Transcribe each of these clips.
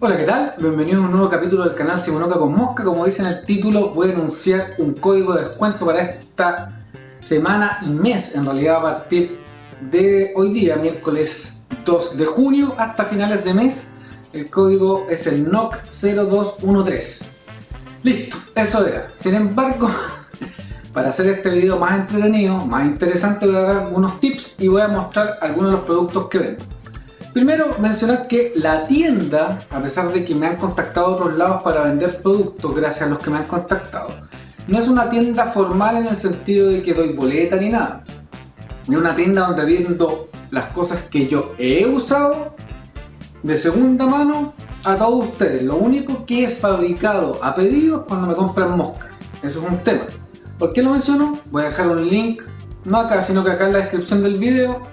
Hola, ¿qué tal? Bienvenidos a un nuevo capítulo del canal Simonoca con Mosca. Como dice en el título, voy a anunciar un código de descuento para esta semana y mes, en realidad a partir de hoy día, miércoles 2 de junio, hasta finales de mes. El código es el NOC0213. Listo, eso era. Sin embargo, para hacer este video más entretenido, más interesante, voy a dar algunos tips y voy a mostrar algunos de los productos que vendo. Primero, mencionar que la tienda, a pesar de que me han contactado otros lados para vender productos, gracias a los que me han contactado, no es una tienda formal en el sentido de que doy boleta ni nada. Es una tienda donde vendo las cosas que yo he usado de segunda mano a todos ustedes. Lo único que es fabricado a pedido es cuando me compran moscas. Eso es un tema. ¿Por qué lo menciono? Voy a dejar un link, no acá, sino que acá en la descripción del video,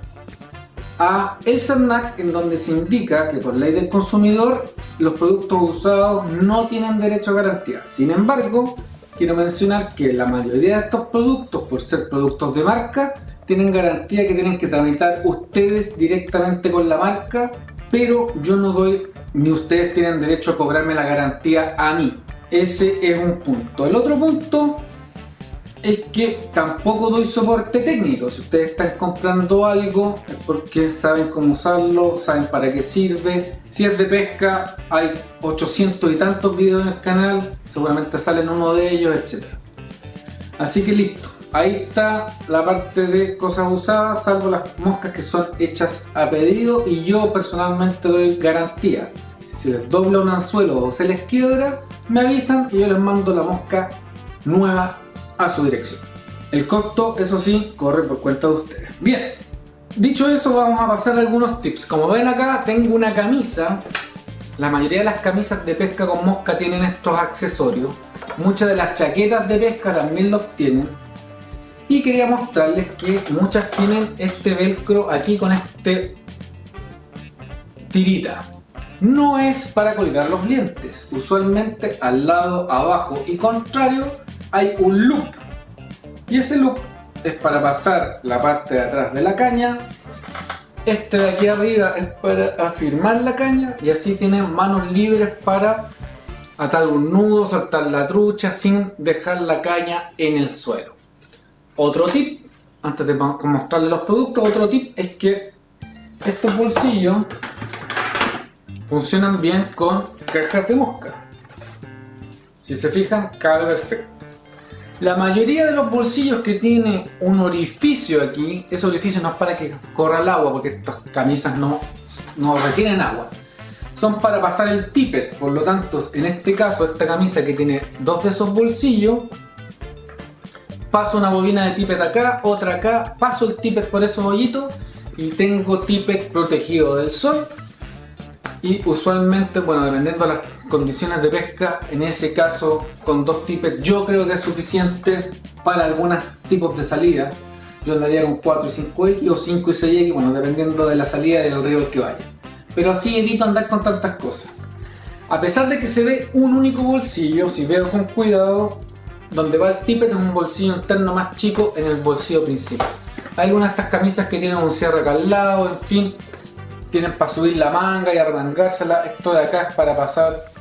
a el CERNAC en donde se indica que por ley del consumidor los productos usados no tienen derecho a garantía. Sin embargo, quiero mencionar que la mayoría de estos productos, por ser productos de marca, tienen garantía que tienen que tramitar ustedes directamente con la marca, pero yo no doy ni ustedes tienen derecho a cobrarme la garantía a mí. Ese es un punto. El otro punto es que tampoco doy soporte técnico. Si ustedes están comprando algo es porque saben cómo usarlo, saben para qué sirve. Si es de pesca, hay 800 y tantos videos en el canal, seguramente salen uno de ellos, etc. Así que listo. Ahí está la parte de cosas usadas, salvo las moscas que son hechas a pedido y yo personalmente doy garantía. Si se les dobla un anzuelo o se les quiebra, me avisan y yo les mando la mosca nueva a su dirección. El costo, eso sí, corre por cuenta de ustedes. Bien, dicho eso, vamos a pasar algunos tips. Como ven acá, tengo una camisa. La mayoría de las camisas de pesca con mosca tienen estos accesorios. Muchas de las chaquetas de pesca también los tienen. Y quería mostrarles que muchas tienen este velcro aquí con este tirita. No es para colgar los dientes. Usualmente al lado abajo y contrario hay un loop. Y ese loop es para pasar la parte de atrás de la caña. Este de aquí arriba es para afirmar la caña y así tienen manos libres para atar un nudo, saltar la trucha sin dejar la caña en el suelo. Otro tip, antes de mostrarles los productos, otro tip es que estos bolsillos funcionan bien con cajas de mosca. Si se fijan, cabe perfecto. La mayoría de los bolsillos que tiene un orificio aquí, ese orificio no es para que corra el agua, porque estas camisas no, no retienen agua. Son para pasar el tippet, por lo tanto, en este caso, esta camisa que tiene dos de esos bolsillos, paso una bobina de tippet acá, otra acá, paso el tippet por esos hoyitos y tengo tippet protegido del sol. Y usualmente, bueno, dependiendo de las condiciones de pesca, en ese caso con dos tippets yo creo que es suficiente para algunos tipos de salida. Yo andaría con 4 y 5X o 5 y 6X, bueno, dependiendo de la salida del río al que vaya. Pero así evito andar con tantas cosas. A pesar de que se ve un único bolsillo, si veo con cuidado, donde va el tippet es un bolsillo interno más chico en el bolsillo principal. Hay algunas de estas camisas que tienen un cierre acá al lado, en fin, tienen para subir la manga y arrancársela. Esto de acá es para pasar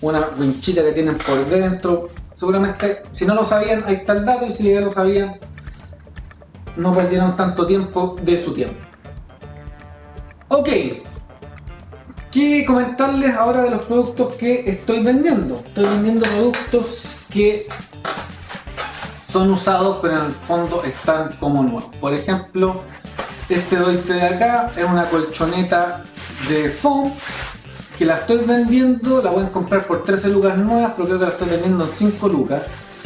una winchita que tienen por dentro. Seguramente, si no lo sabían, ahí está el dato, y si ya lo sabían, no perdieron tanto tiempo de su tiempo. Ok, ¿qué comentarles ahora de los productos que estoy vendiendo? Estoy vendiendo productos que son usados, pero en el fondo están como nuevos. Por ejemplo, este doite de acá es una colchoneta de foam que la estoy vendiendo, la voy a comprar por 13 lucas nuevas, pero creo que la estoy vendiendo en 5 lucas.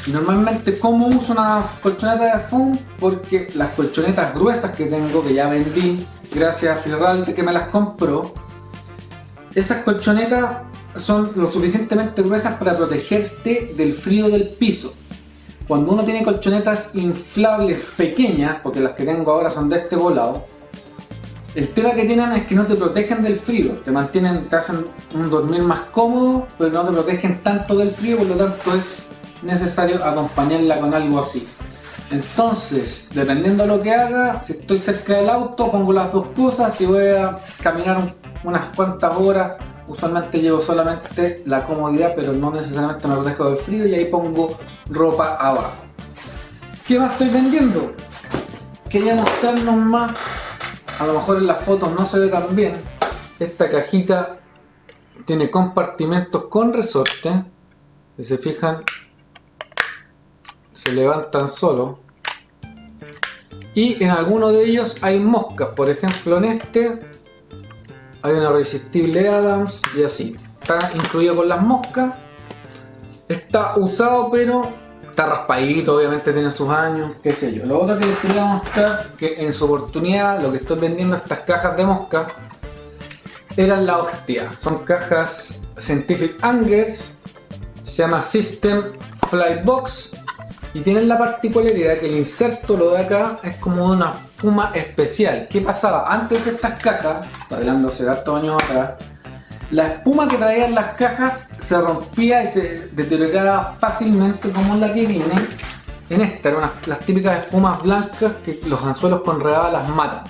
Normalmente, ¿cómo uso una colchoneta de foam? Porque las colchonetas gruesas que tengo, que ya vendí, gracias a Firralde que me las compró, esas colchonetas son lo suficientemente gruesas para protegerte del frío del piso. Cuando uno tiene colchonetas inflables pequeñas, porque las que tengo ahora son de este volado, el tema que tienen es que no te protegen del frío, te mantienen, te hacen un dormir más cómodo, pero no te protegen tanto del frío, por lo tanto es necesario acompañarla con algo así. Entonces, dependiendo de lo que haga, si estoy cerca del auto, pongo las dos cosas, si voy a caminar unas cuantas horas usualmente llevo solamente la comodidad, pero no necesariamente me protejo del frío y ahí pongo ropa abajo. ¿Qué más estoy vendiendo? Quería mostrarnos más, a lo mejor en las fotos no se ve tan bien, esta cajita tiene compartimentos con resorte, si se fijan se levantan solo y en alguno de ellos hay moscas, por ejemplo en este hay una resistible Adams y así. Está incluido con las moscas. Está usado pero está raspadito, obviamente tiene sus años, qué sé yo. Lo otro que les quería mostrar, que en su oportunidad lo que estoy vendiendo estas cajas de mosca eran la hostia. Son cajas Scientific Angers, se llama System Flybox y tienen la particularidad que el inserto lo de acá es como una espuma especial. ¿Qué pasaba? Antes de estas cajas, hablando hace harto años atrás, la espuma que traían las cajas se rompía y se deterioraba fácilmente como la que viene. En esta eran las típicas espumas blancas que los anzuelos con rebaba las matan.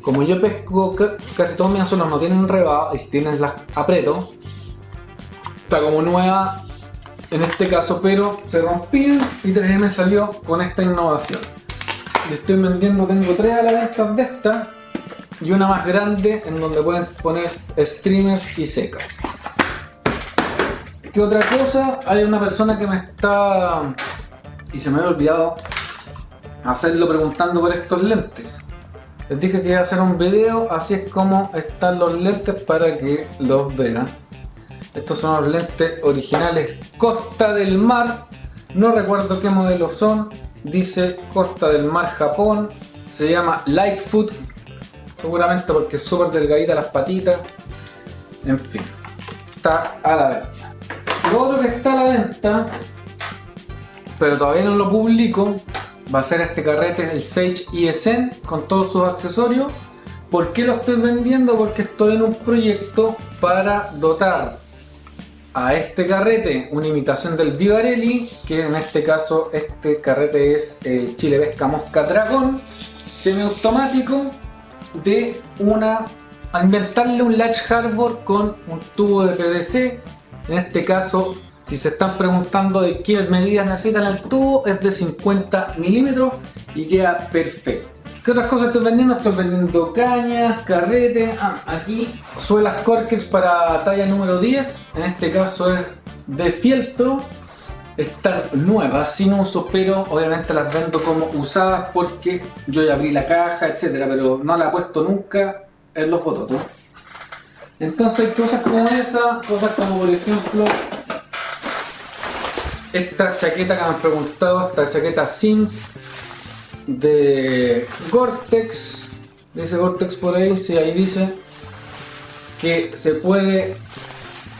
Como yo pesco, casi todos mis anzuelos no tienen rebaba y si tienen las aprieto, está como nueva en este caso, pero se rompían y 3M salió con esta innovación. Le estoy vendiendo, tengo tres a la venta de esta y una más grande en donde pueden poner streamers y secas. ¿Qué otra cosa? Hay una persona que me está, y se me había olvidado hacerlo preguntando por estos lentes. Les dije que iba a hacer un video, así es como están los lentes para que los vean. Estos son los lentes originales Costa del Mar. No recuerdo qué modelo son. Dice Costa del Mar Japón. Se llama Lightfoot. Seguramente porque es súper delgadita las patitas. En fin. Está a la venta. Lo otro que está a la venta, pero todavía no lo publico, va a ser este carrete, el Sage ESN, con todos sus accesorios. ¿Por qué lo estoy vendiendo? Porque estoy en un proyecto para dotar a este carrete una imitación del Vivarelli, que en este caso este carrete es el Chile Pesca Mosca Dragón semiautomático de una ambientarle un latch harbor con un tubo de PVC en este caso si se están preguntando de qué medidas necesitan el tubo es de 50 milímetros y queda perfecto. ¿Qué otras cosas estoy vendiendo? Estoy vendiendo cañas, carretes, ah, aquí suelas corkers para talla número 10, en este caso es de fieltro, están nuevas, sin uso, pero obviamente las vendo como usadas porque yo ya abrí la caja, etcétera, pero no la he puesto nunca en los fotos. Entonces hay cosas como esa, cosas como por ejemplo esta chaqueta que me han preguntado, esta chaqueta Sims de Gore-Tex. Dice Gore-Tex por ahí, sí, ahí dice que se puede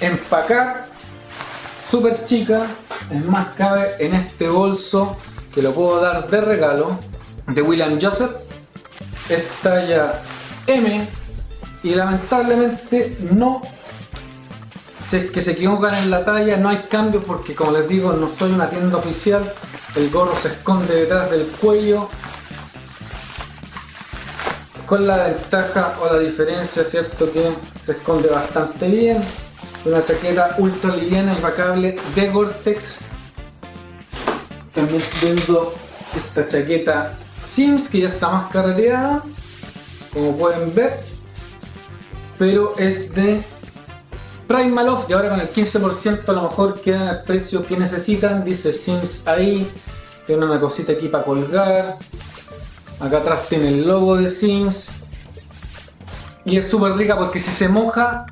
empacar súper chica. Es más, cabe en este bolso que lo puedo dar de regalo de William Joseph. Es talla M y lamentablemente no se, que se equivocan en la talla, no hay cambios porque como les digo no soy una tienda oficial el gorro se esconde detrás del cuello con la ventaja o la diferencia, ¿cierto? Que se esconde bastante bien. Una chaqueta ultra liviana, impacable de Gore-Tex. También viendo esta chaqueta Sims que ya está más carreteada, como pueden ver. Pero es de Primaloft y ahora con el 15% a lo mejor queda el precio que necesitan. Dice Sims ahí. Tiene una cosita aquí para colgar. Acá atrás tiene el logo de Sims. Y es súper rica porque si se moja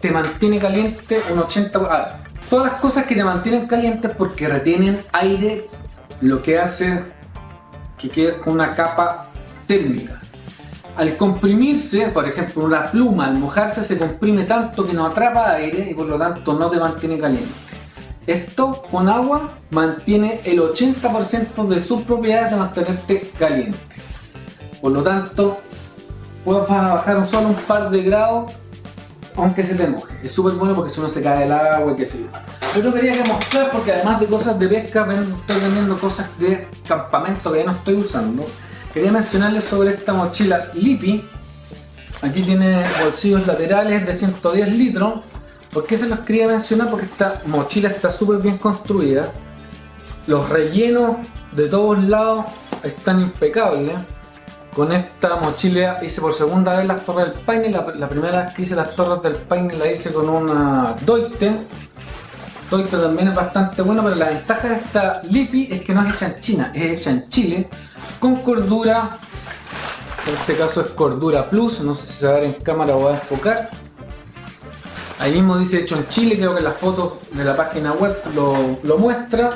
te mantiene caliente un 80%. Ah, todas las cosas que te mantienen caliente porque retienen aire, lo que hace que quede una capa térmica. Al comprimirse, por ejemplo, una pluma al mojarse se comprime tanto que no atrapa aire y por lo tanto no te mantiene caliente. Esto con agua mantiene el 80% de sus propiedades de mantenerte caliente. Por lo tanto, puedes bajar solo un par de grados aunque se te moje. Es súper bueno porque si uno se cae el agua y qué sé yo. Pero quería que mostrar porque además de cosas de pesca, estoy vendiendo cosas de campamento que ya no estoy usando quería mencionarles sobre esta mochila Lippy. Aquí tiene bolsillos laterales de 110 litros. ¿Por qué se los quería mencionar? Porque esta mochila está súper bien construida. Los rellenos de todos lados están impecables. Con esta mochila hice por segunda vez las torres del Paine. La, primera vez que hice las torres del Paine la hice con una Doite. Doite también es bastante bueno, pero la ventaja de esta Lipi es que no es hecha en China, es hecha en Chile. Con cordura, en este caso es cordura plus, no sé si se va a ver en cámara o va a enfocar Ahí mismo dice hecho en Chile, creo que las fotos de la página web lo, muestra.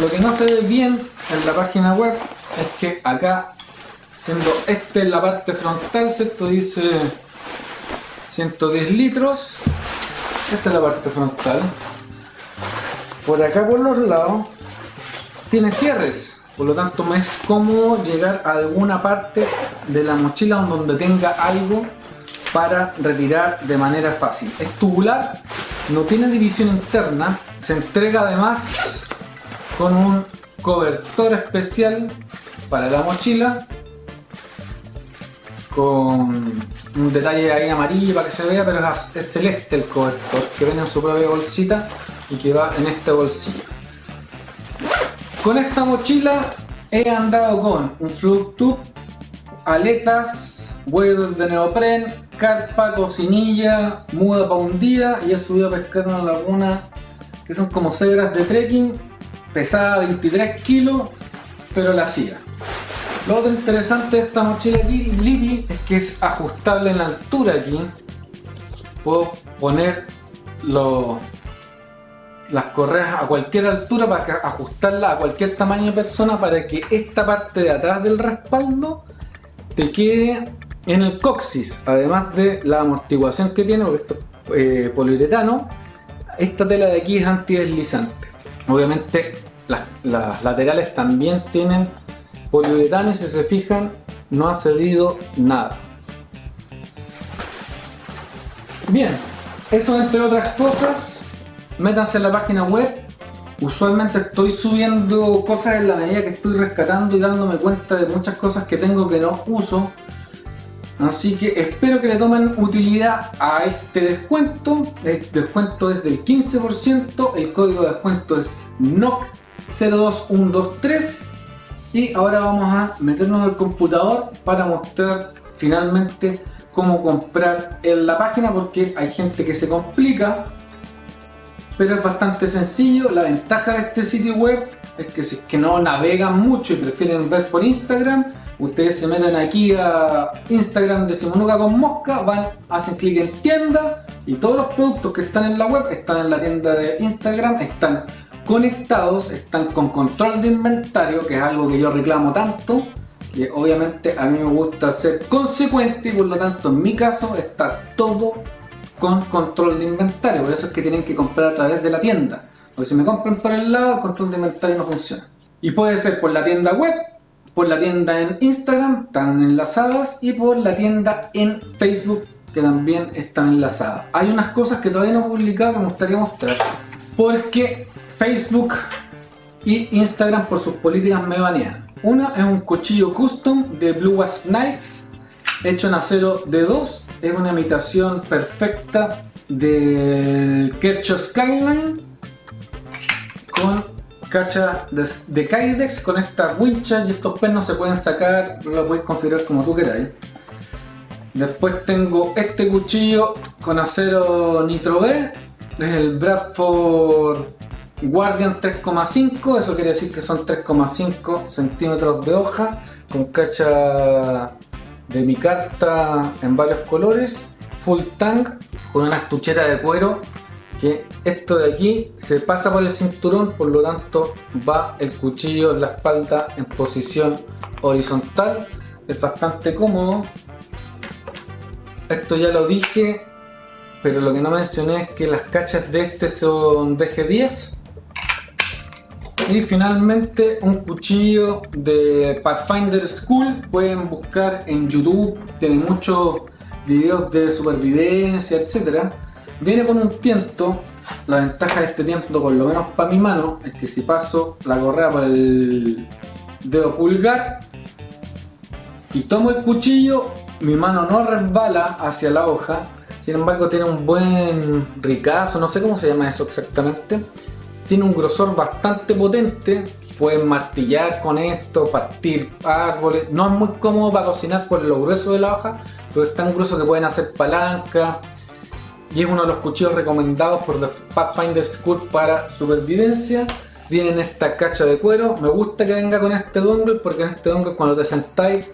Lo que no se ve bien en la página web es que acá, siendo este la parte frontal, ¿cierto? Dice 110 litros. Esta es la parte frontal. Por acá por los lados tiene cierres. Por lo tanto es cómodo llegar a alguna parte de la mochila donde tenga algo para retirar de manera fácil. Es tubular, no tiene división interna, se entrega además con un cobertor especial para la mochila con un detalle ahí amarillo para que se vea, pero es, celeste el cobertor que viene en su propia bolsita y que va en este bolsillo. Con esta mochila he andado con un float tube, aletas, huevos de neopren, carpa, cocinilla, muda para un día y he subido a pescar una laguna que son como cebras de trekking, pesada 23 kilos, pero la hacía. Lo otro interesante de esta mochila aquí, Libby, es que es ajustable en la altura aquí. Puedo poner las correas a cualquier altura para ajustarla a cualquier tamaño de persona para que esta parte de atrás del respaldo te quede en el coxis, además de la amortiguación que tiene, porque esto es eh, poliuretano, esta tela de aquí es antideslizante. Obviamente las, laterales también tienen poliuretano si se fijan no ha cedido nada. Bien, eso entre otras cosas, métanse en la página web. Usualmente estoy subiendo cosas en la medida que estoy rescatando y dándome cuenta de muchas cosas que tengo que no uso Así que espero que le tomen utilidad a este descuento. El descuento es del 15%. El código de descuento es NOC02123. Y ahora vamos a meternos al computador para mostrar finalmente cómo comprar en la página porque hay gente que se complica. Pero es bastante sencillo. La ventaja de este sitio web es que si es que no navegan mucho y prefieren ver por Instagram, Ustedes se meten aquí a Instagram de Simonuca con Mosca, van, hacen clic en tienda y todos los productos que están en la web están en la tienda de Instagram, están conectados, están con control de inventario, que es algo que yo reclamo tanto, que obviamente a mí me gusta ser consecuente y por lo tanto en mi caso está todo con control de inventario, por eso es que tienen que comprar a través de la tienda, porque si me compran por el lado, el control de inventario no funciona. Y puede ser por la tienda web, por la tienda en Instagram, están enlazadas, y por la tienda en Facebook, que también están enlazadas. Hay unas cosas que todavía no he publicado que me gustaría mostrar, porque Facebook y Instagram por sus políticas me banean. Una es un cuchillo custom de Blue Wasp Knives, hecho en acero D2, es una imitación perfecta del Kershaw Skyline con cacha de, Kydex con estas winchas y estos pernos se pueden sacar, lo puedes configurar como tú queráis. Después tengo este cuchillo con acero Nitro B, es el Bradford Guardian 3,5, eso quiere decir que son 3,5 centímetros de hoja con cacha de mi carta en varios colores, full tank con una estuchera de cuero que esto de aquí se pasa por el cinturón, por lo tanto va el cuchillo en la espalda en posición horizontal, es bastante cómodo. Esto ya lo dije, pero lo que no mencioné es que las cachas de este son DG10. Y finalmente un cuchillo de Pathfinder School, pueden buscar en YouTube, tiene muchos videos de supervivencia, etcétera Viene con un tiento. La ventaja de este tiento, por lo menos para mi mano, es que si paso la correa por el dedo pulgar y tomo el cuchillo, mi mano no resbala hacia la hoja, Sin embargo, tiene un buen ricazo, no sé cómo se llama eso exactamente. Tiene un grosor bastante potente. Pueden martillar con esto, partir árboles. No es muy cómodo para cocinar por lo grueso de la hoja, pero es tan grueso que pueden hacer palanca. Y es uno de los cuchillos recomendados por The Pathfinder School para supervivencia. Viene en esta cacha de cuero. Me gusta que venga con este dongle porque en este dongle cuando te sentáis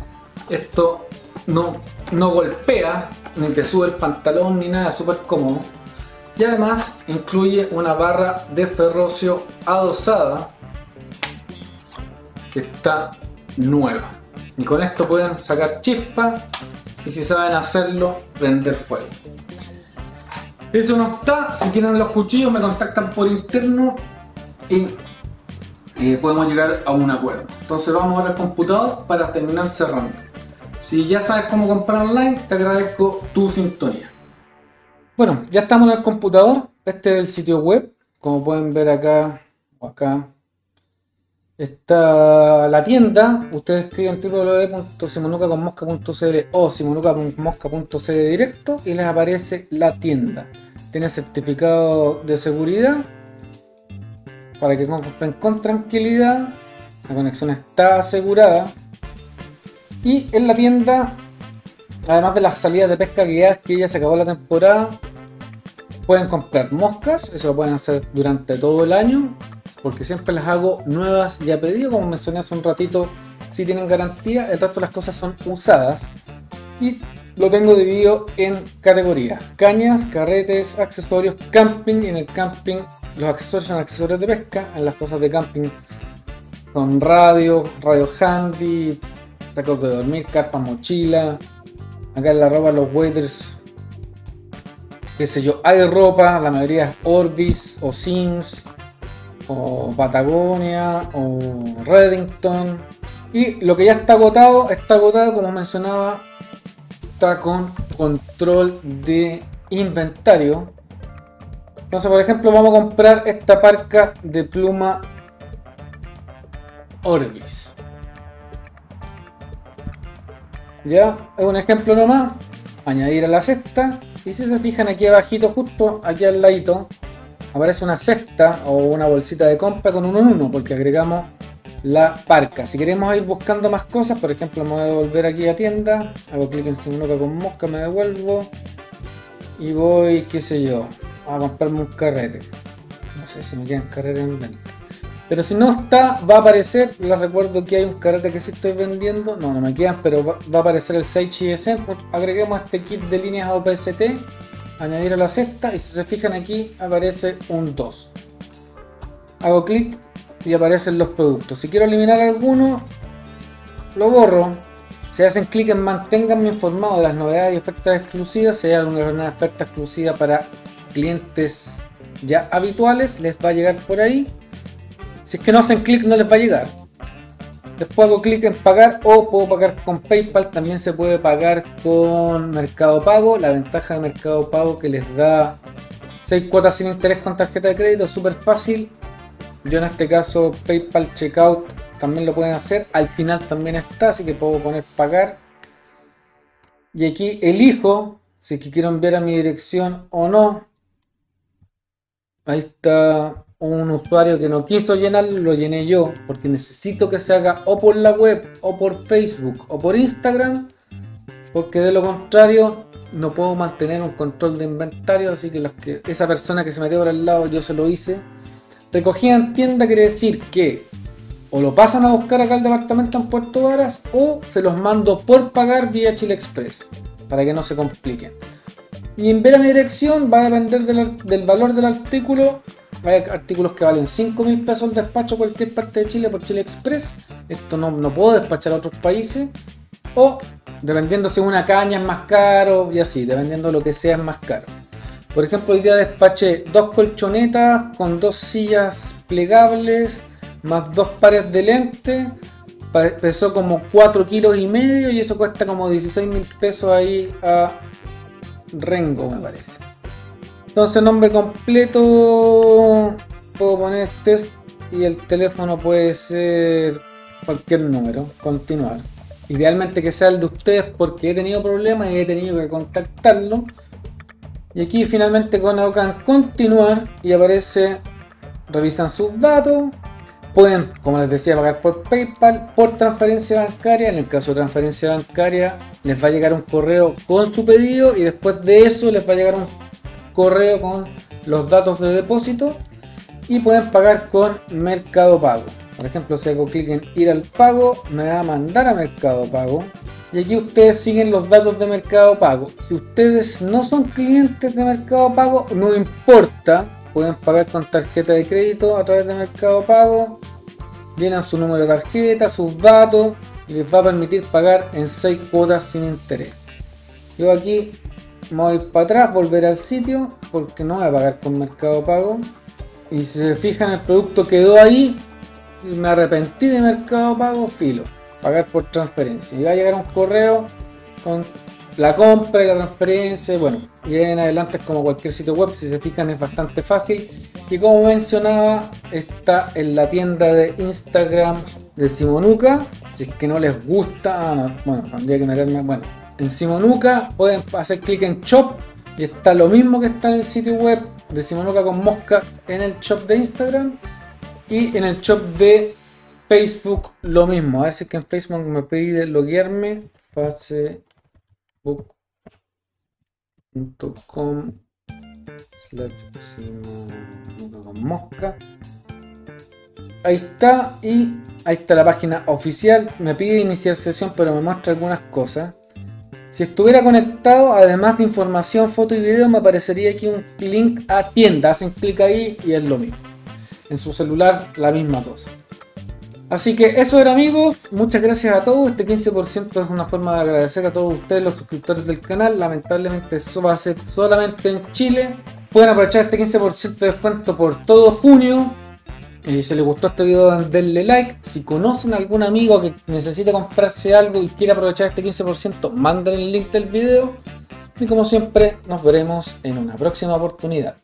esto no, no golpea ni te sube el pantalón ni nada, es súper cómodo. Y además incluye una barra de ferrocio adosada que está nueva. Y con esto pueden sacar chispas y si saben hacerlo, prender fuego. Eso no está, si quieren los cuchillos me contactan por interno y eh, podemos llegar a un acuerdo. Entonces vamos al computador para terminar cerrando. Si ya sabes cómo comprar online, te agradezco tu sintonía. Bueno, ya estamos en el computador. Este es el sitio web. Como pueden ver acá o acá. Está la tienda. Ustedes escriben www.simonucaconmosca.cl o simonucaconmosca.cl directo y les aparece la tienda. Tiene certificado de seguridad para que compren con tranquilidad. La conexión está asegurada. Y en la tienda, además de las salidas de pesca guiadas que ya se acabó la temporada, pueden comprar moscas, eso lo pueden hacer durante todo el año, porque siempre las hago nuevas y a pedido, como mencioné hace un ratito, si tienen garantía, el resto de las cosas son usadas. Y lo tengo dividido en categorías: cañas, carretes, accesorios, camping. Y en el camping, los accesorios son accesorios de pesca. En las cosas de camping son radio, radio handy, sacos de dormir, capa, mochila. Acá en la ropa los waders, qué sé yo, hay ropa, la mayoría es Orbis o Sims o Patagonia o Reddington. Y lo que ya está agotado, está agotado como mencionaba, está con control de inventario. Entonces, por ejemplo, vamos a comprar esta parca de pluma Orbis. Ya, es un ejemplo nomás. Añadir a la cesta. Y si se fijan aquí abajito, justo aquí al ladito, aparece una cesta o una bolsita de compra con un 1 porque agregamos la parca. Si queremos ir buscando más cosas, por ejemplo, me voy a devolver aquí a tienda, hago clic en Simunoca con mosca, me devuelvo y voy, qué sé yo, a comprarme un carrete. No sé si me quedan carretes en venta. Pero si no está, va a aparecer, les recuerdo que hay un carrete que sí estoy vendiendo, no, no me quedan, pero va, a aparecer el 6 ISM, agreguemos este kit de líneas OPST, añadir a la cesta y si se fijan aquí aparece un 2. Hago clic y aparecen los productos. Si quiero eliminar alguno, lo borro. Si hacen clic en manténganme informado de las novedades y ofertas exclusivas, si hay alguna oferta exclusiva para clientes ya habituales, les va a llegar por ahí. Si es que no hacen clic no les va a llegar. Después hago clic en pagar o puedo pagar con PayPal. También se puede pagar con Mercado Pago. La ventaja de Mercado Pago que les da 6 cuotas sin interés con tarjeta de crédito. Súper fácil. Yo en este caso PayPal Checkout también lo pueden hacer. Al final también está, así que puedo poner pagar. Y aquí elijo si es que quiero enviar a mi dirección o no. Ahí está un usuario que no quiso llenarlo, lo llené yo, porque necesito que se haga o por la web, o por Facebook, o por Instagram, porque de lo contrario no puedo mantener un control de inventario, así que, esa persona que se metió por el lado yo se lo hice. Recogida en tienda quiere decir que o lo pasan a buscar acá al departamento en Puerto Varas o se los mando por pagar vía Chile Express, para que no se compliquen. Y en ver a mi dirección va a depender del valor del artículo hay artículos que valen 5 mil pesos el despacho a cualquier parte de Chile por Chile Express. Esto no, no puedo despachar a otros países. O dependiendo si una caña es más caro y así, dependiendo de lo que sea es más caro. Por ejemplo, hoy día despaché dos colchonetas con dos sillas plegables, más dos pares de lentes. Pesó como 4 kilos y medio y eso cuesta como 16 mil pesos ahí a Rengo, me parece. Entonces, nombre completo, puedo poner test y el teléfono puede ser cualquier número. Continuar. Idealmente que sea el de ustedes porque he tenido problemas y he tenido que contactarlo. Y aquí finalmente colocan continuar y aparece, revisan sus datos. Pueden, como les decía, pagar por PayPal, por transferencia bancaria. En el caso de transferencia bancaria, les va a llegar un correo con su pedido y después de eso les va a llegar un correo con los datos de depósito y pueden pagar con Mercado Pago. Por ejemplo, si hago clic en ir al pago, me va a mandar a Mercado Pago. Y aquí ustedes siguen los datos de Mercado Pago. Si ustedes no son clientes de Mercado Pago, no importa. Pueden pagar con tarjeta de crédito a través de Mercado Pago. Llenan su número de tarjeta, sus datos y les va a permitir pagar en 6 cuotas sin interés. Yo aquí me voy para atrás, volver al sitio porque no voy a pagar con Mercado Pago. Y si se fijan, el producto quedó ahí y me arrepentí de Mercado Pago, filo. Pagar por transferencia. Y va a llegar un correo con la compra y la transferencia. Bueno, y en adelante es como cualquier sitio web. Si se fijan, es bastante fácil. Y como mencionaba, está en la tienda de Instagram de Simonuca. Si es que no les gusta, ah, bueno, tendría que meterme. Bueno, en Simonuca pueden hacer clic en Shop y está lo mismo que está en el sitio web de Simonuca con Mosca en el shop de Instagram y en el shop de Facebook lo mismo. A ver si es que en Facebook me pide loguearme. Facebook.com slash con Mosca. Ahí está y ahí está la página oficial. Me pide iniciar sesión pero me muestra algunas cosas. Si estuviera conectado, además de información, foto y video, me aparecería aquí un link a tienda. Hacen clic ahí y es lo mismo. En su celular, la misma cosa. Así que eso era amigos, muchas gracias a todos. Este 15% es una forma de agradecer a todos ustedes, los suscriptores del canal. Lamentablemente eso va a ser solamente en Chile. Pueden aprovechar este 15% de descuento por todo junio. Eh, si les gustó este video, denle like. Si conocen a algún amigo que necesite comprarse algo y quiere aprovechar este 15%, manden el link del video. Y como siempre, nos veremos en una próxima oportunidad.